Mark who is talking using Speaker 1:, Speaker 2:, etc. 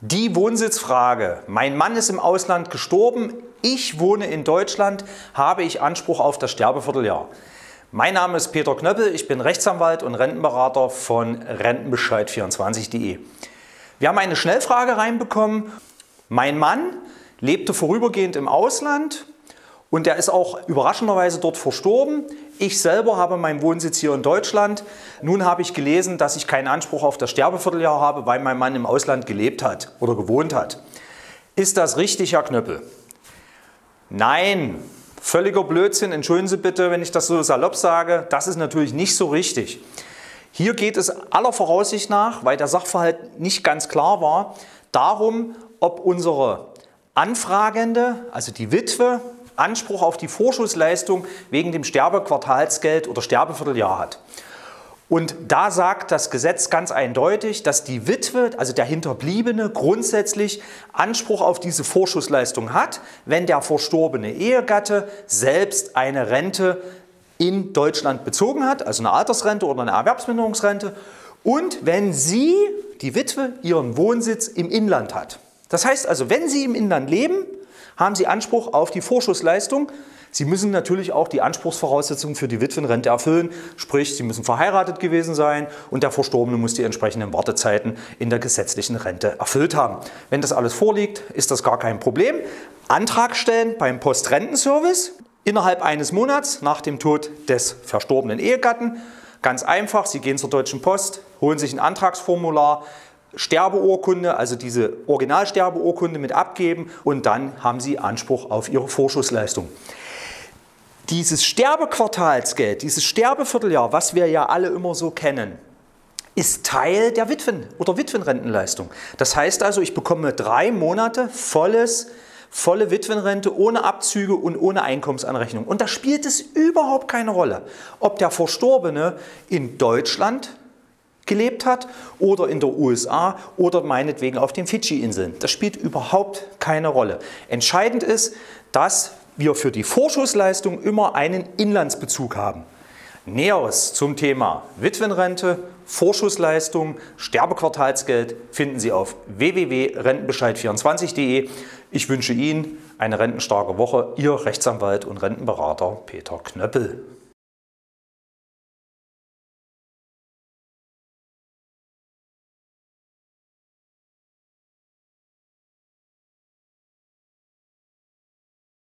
Speaker 1: Die Wohnsitzfrage. Mein Mann ist im Ausland gestorben, ich wohne in Deutschland, habe ich Anspruch auf das Sterbevierteljahr? Mein Name ist Peter Knöppel, ich bin Rechtsanwalt und Rentenberater von Rentenbescheid24.de. Wir haben eine Schnellfrage reinbekommen. Mein Mann lebte vorübergehend im Ausland und er ist auch überraschenderweise dort verstorben. Ich selber habe meinen Wohnsitz hier in Deutschland. Nun habe ich gelesen, dass ich keinen Anspruch auf das Sterbevierteljahr habe, weil mein Mann im Ausland gelebt hat oder gewohnt hat. Ist das richtig, Herr Knöppel? Nein, völliger Blödsinn. Entschuldigen Sie bitte, wenn ich das so salopp sage. Das ist natürlich nicht so richtig. Hier geht es aller Voraussicht nach, weil der Sachverhalt nicht ganz klar war, darum, ob unsere Anfragende, also die Witwe, Anspruch auf die Vorschussleistung wegen dem Sterbequartalsgeld oder Sterbevierteljahr hat. Und da sagt das Gesetz ganz eindeutig, dass die Witwe, also der Hinterbliebene, grundsätzlich Anspruch auf diese Vorschussleistung hat, wenn der verstorbene Ehegatte selbst eine Rente in Deutschland bezogen hat, also eine Altersrente oder eine Erwerbsminderungsrente, und wenn sie, die Witwe, ihren Wohnsitz im Inland hat. Das heißt also, wenn Sie im Inland leben, haben Sie Anspruch auf die Vorschussleistung. Sie müssen natürlich auch die Anspruchsvoraussetzungen für die Witwenrente erfüllen, sprich Sie müssen verheiratet gewesen sein und der Verstorbene muss die entsprechenden Wartezeiten in der gesetzlichen Rente erfüllt haben. Wenn das alles vorliegt, ist das gar kein Problem. Antrag stellen beim Postrentenservice innerhalb eines Monats nach dem Tod des verstorbenen Ehegatten. Ganz einfach, Sie gehen zur Deutschen Post, holen sich ein Antragsformular, Sterbeurkunde, also diese Originalsterbeurkunde mit abgeben und dann haben Sie Anspruch auf Ihre Vorschussleistung. Dieses Sterbequartalsgeld, dieses Sterbevierteljahr, was wir ja alle immer so kennen, ist Teil der Witwen- oder Witwenrentenleistung. Das heißt also, ich bekomme drei Monate volles, volle Witwenrente ohne Abzüge und ohne Einkommensanrechnung. Und da spielt es überhaupt keine Rolle, ob der Verstorbene in Deutschland gelebt hat oder in der USA oder meinetwegen auf den Fidschi-Inseln. Das spielt überhaupt keine Rolle. Entscheidend ist, dass wir für die Vorschussleistung immer einen Inlandsbezug haben. Näheres zum Thema Witwenrente, Vorschussleistung, Sterbequartalsgeld finden Sie auf www.rentenbescheid24.de. Ich wünsche Ihnen eine rentenstarke Woche. Ihr Rechtsanwalt und Rentenberater Peter Knöppel.